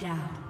down.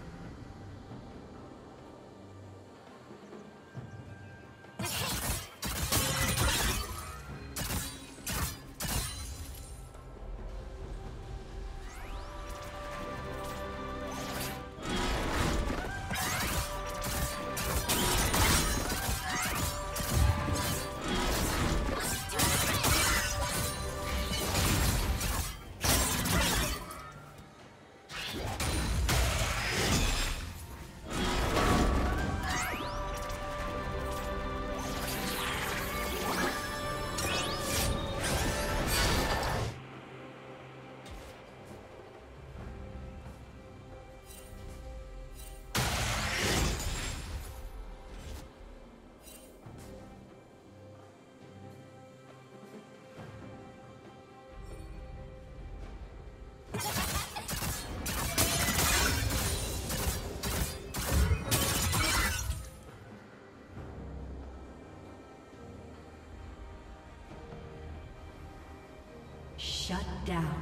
Shut down.